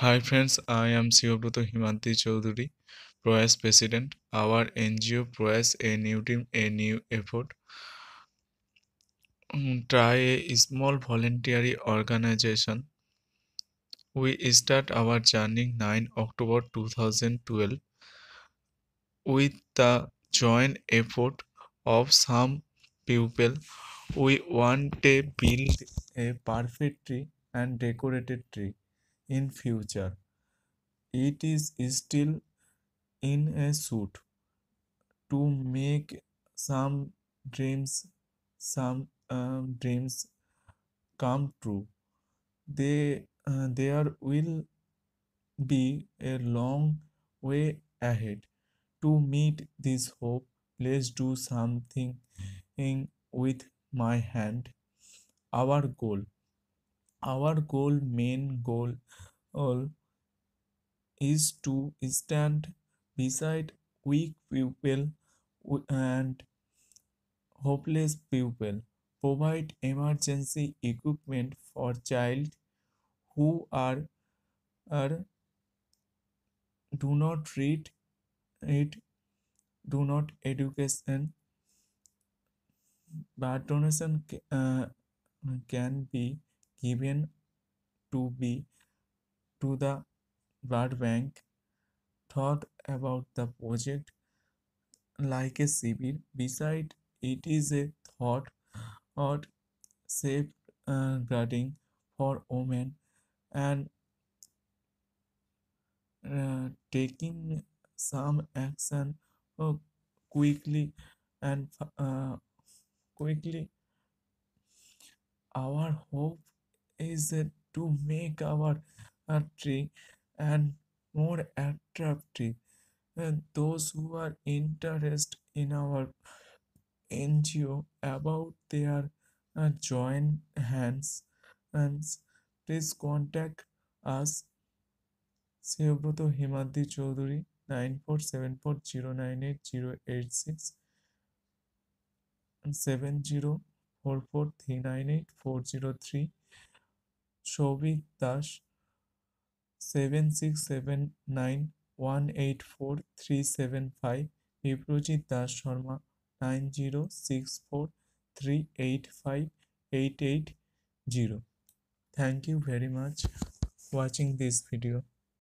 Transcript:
Friends, I am Sivabroto Himanti Chaudhuri, Proas President. Our NGO Proas a new team, a new effort. Mm, Try a small voluntary organization. We start our journey 9 October 2012 with the joint effort of some people. We want to build a perfect tree and decorated tree in future. It is still in a suit to make some dreams some um, dreams come true. They uh, there will be a long way ahead. To meet this hope let's do something in with my hand. Our goal our goal main goal all is to stand beside weak people and hopeless people, provide emergency equipment for child who are, are do not read it, do not education, but donation uh, can be given to be to the blood bank. Thought about the project like a Shibir. Beside, it is a thought or safe guarding for women and uh, taking some action uh, quickly and uh, quickly. Our hope is to make our country and more attractive. And those who are interested in our NGO about their uh, join hands, and please contact us. Shreyabrata Himadi Chowdhury 9474098086 four seven Souvik Das seven six seven nine one eight four three seven five Biprajit Das Sharma nine zero six four three eight five eight eight zero thank you very much watching this video